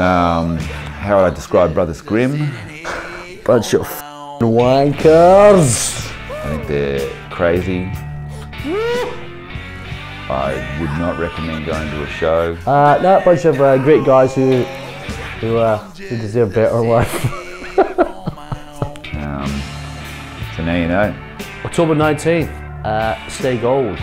Um, how would I describe Brothers Grim? Bunch of wankers. I think they're crazy. I would not recommend going to a show. Uh, no, a bunch of uh, great guys who who, uh, who deserve better life. Um, so now you know. October 19th, uh, stay gold.